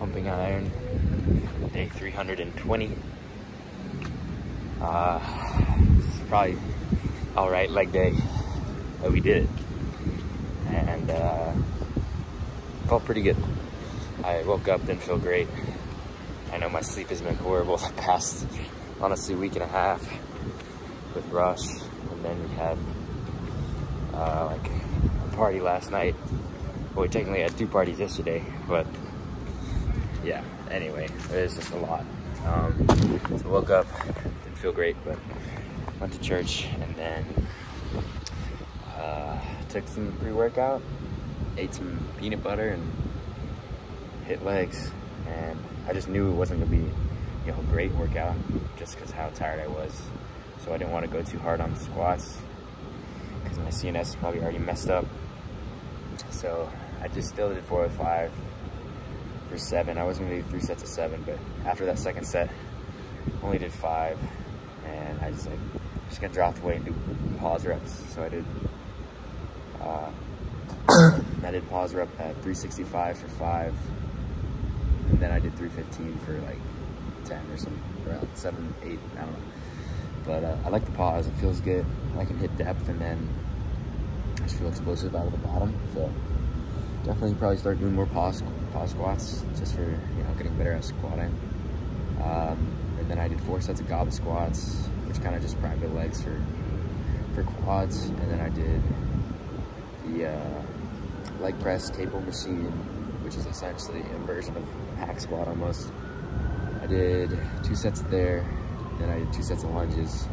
pumping iron, day 320. Uh, probably all right leg day, but we did it. And uh, felt pretty good. I woke up, didn't feel great. I know my sleep has been horrible the past, honestly, week and a half with Rush. And then we had uh, like a party last night. Well, we technically had two parties yesterday, but yeah, anyway, it was just a lot. Um, so woke up, didn't feel great, but went to church and then uh, took some pre-workout, ate some peanut butter and hit legs. And I just knew it wasn't gonna be, you know, a great workout just because how tired I was. So I didn't want to go too hard on the squats because my CNS probably already messed up. So I just still did four or five for seven. I was gonna do three sets of seven, but after that second set, only did five. And I just like, just gonna drop the weight and do pause reps. So I did, uh, I did pause rep at 365 for five. And then I did 315 for like 10 or something, around seven, eight, I don't know. But uh, I like the pause, it feels good. I can hit depth and then I just feel explosive out of the bottom. So definitely probably start doing more pause, pause squats just for, you know, getting better at squatting. Um, and then I did four sets of goblet squats, which kind of just primed the legs for, for quads. And then I did the uh, leg press table machine, which is essentially a version of hack squat almost. I did two sets there, then I did two sets of lunges,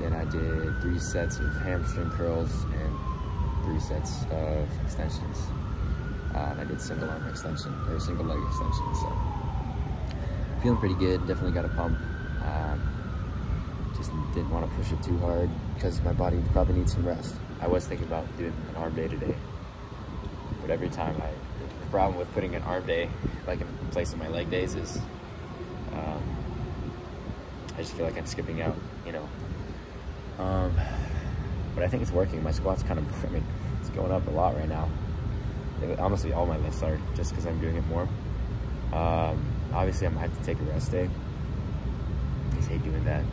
then I did three sets of hamstring curls and three sets of extensions. Uh, and I did single arm extension, or single leg extension, so feeling pretty good, definitely got a pump. Um, just didn't want to push it too hard because my body probably needs some rest. I was thinking about doing an arm day today, but every time I, the problem with putting an arm day like in place of my leg days is um, I just feel like I'm skipping out, you know. Um, but I think it's working. My squat's kind of, I mean, it's going up a lot right now. Honestly, all my lifts are just because I'm doing it more. Um, obviously, I might have to take a rest day. I hate doing that.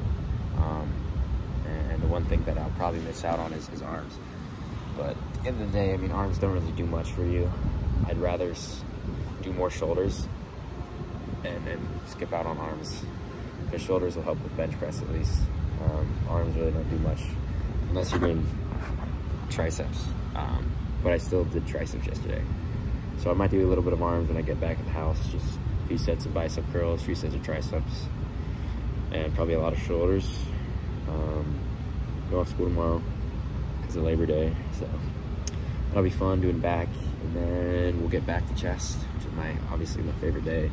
Um, and, the one thing that I'll probably miss out on is, is arms. But at the end of the day, I mean, arms don't really do much for you. I'd rather do more shoulders and then skip out on arms. Because shoulders will help with bench press at least. Um, arms really don't do much unless you're doing triceps. Um, but I still did triceps yesterday. So I might do a little bit of arms when I get back at the house. Just a few sets of bicep curls, three sets of triceps, and probably a lot of shoulders. Um, go off school tomorrow because of Labor Day. So that'll be fun doing back. And then we'll get back to chest, which is my obviously my favorite day.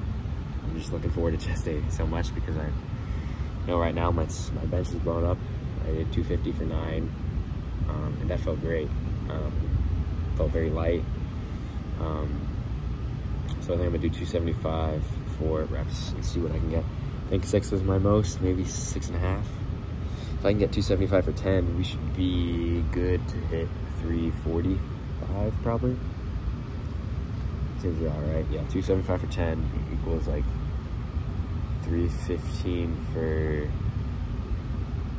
I'm just looking forward to chest day so much because I know right now my, my bench is blown up. I did 250 for nine, um, and that felt great. Um, felt very light. Um, so I think I'm gonna do 275 for reps and see what I can get. I think six was my most, maybe six and a half. If I can get 275 for 10, we should be good to hit 345 probably. Seems all right. Yeah, 275 for 10 equals like 315 for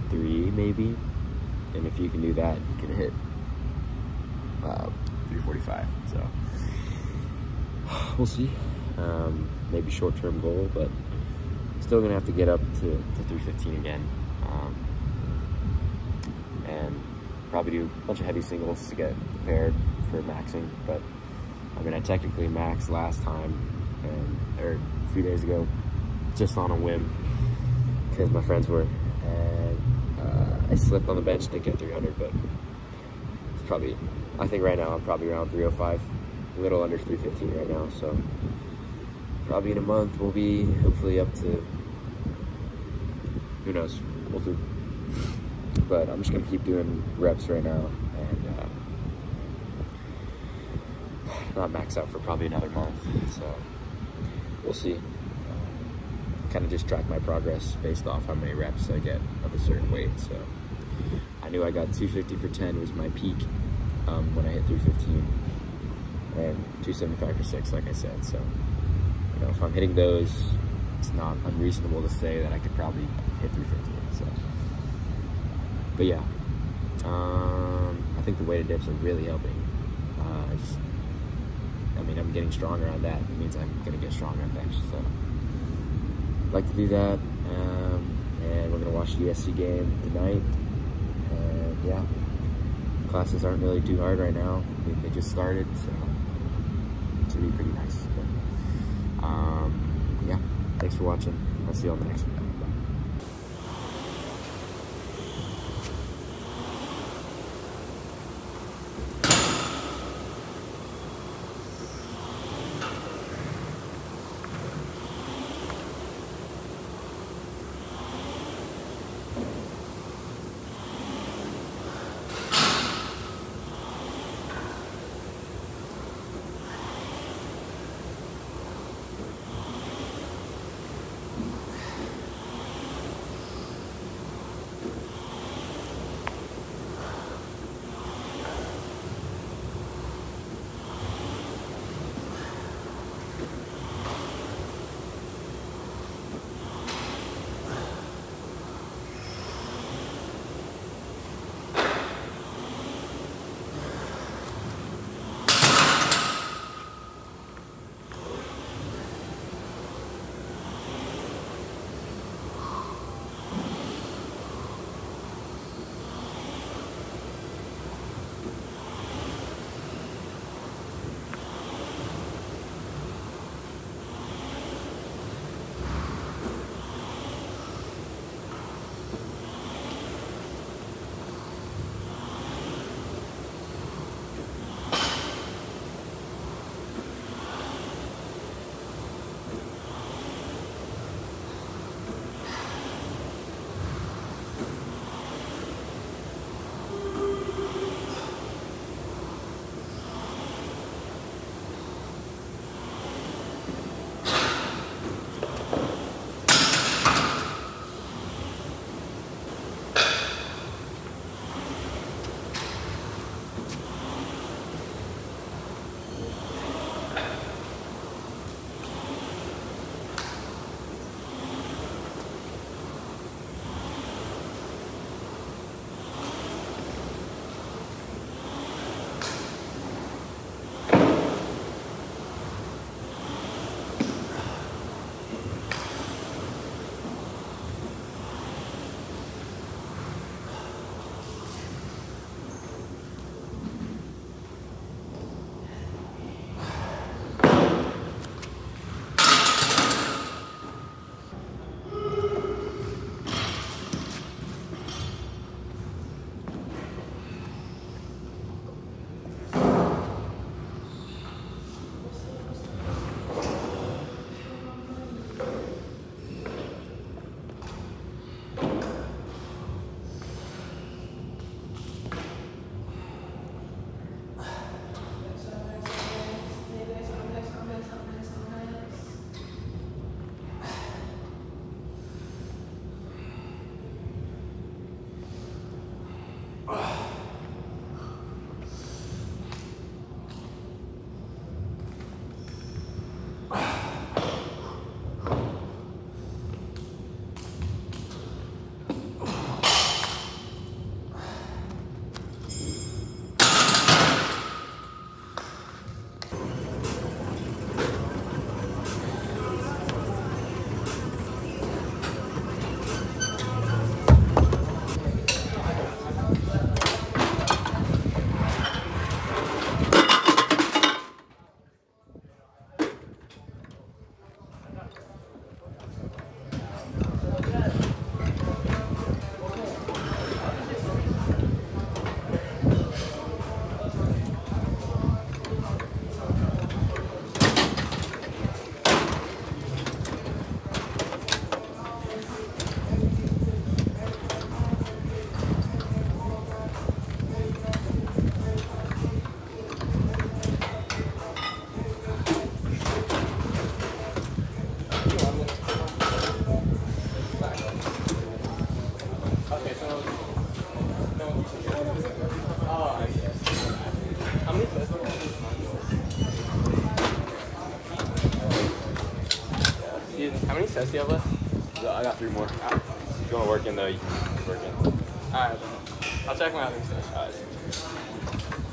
three maybe. And if you can do that, you can hit we'll see. Um, maybe short-term goal, but still gonna have to get up to, to 315 again. Um, and probably do a bunch of heavy singles to get prepared for maxing. But I mean, I technically maxed last time, and or a few days ago, just on a whim because my friends were, and uh, I slipped on the bench to get 300, but it's probably, I think right now I'm probably around 305, a little under 315 right now, so probably in a month we'll be hopefully up to, who knows, we'll see. But I'm just gonna keep doing reps right now and uh, not max out for probably another month, so we'll see kind of just track my progress based off how many reps I get of a certain weight. So I knew I got 250 for 10 was my peak um, when I hit 315 and 275 for six, like I said. So, you know, if I'm hitting those, it's not unreasonable to say that I could probably hit 350. So, but yeah, um, I think the weighted dips are really helping. Uh, I, just, I mean, I'm getting stronger on that. It means I'm gonna get stronger on bench. So, I'd like to do that. Um, and we're gonna watch the USC game tonight. And yeah, classes aren't really too hard right now. They, just started, so be pretty nice. But, um, yeah, thanks for watching. I'll see you on the next one. Sets you have left? I got three more. If you want to work in though, you can work in. Alright, I'll check my other sets. All right.